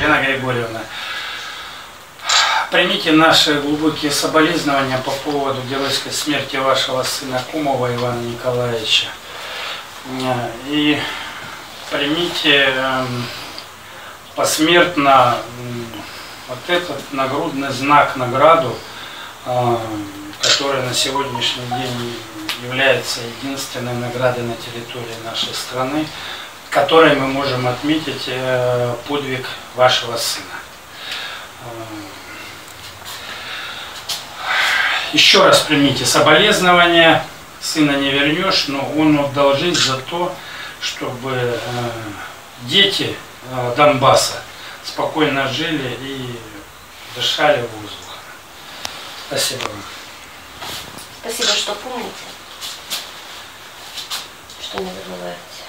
Елена Григорьевна, примите наши глубокие соболезнования по поводу геройской смерти вашего сына Кумова Ивана Николаевича. Э, И примите эм, посмертно вот этот нагрудный знак, награду, э, который на сегодняшний день является единственной наградой на территории нашей страны, которой мы можем отметить э, подвиг вашего сына. Э, Еще раз примите соболезнования, сына не вернешь, но он отдал жизнь за то, чтобы э, дети Донбасса спокойно жили и дышали воздухом. Спасибо вам. Спасибо, что помните, что не забываете.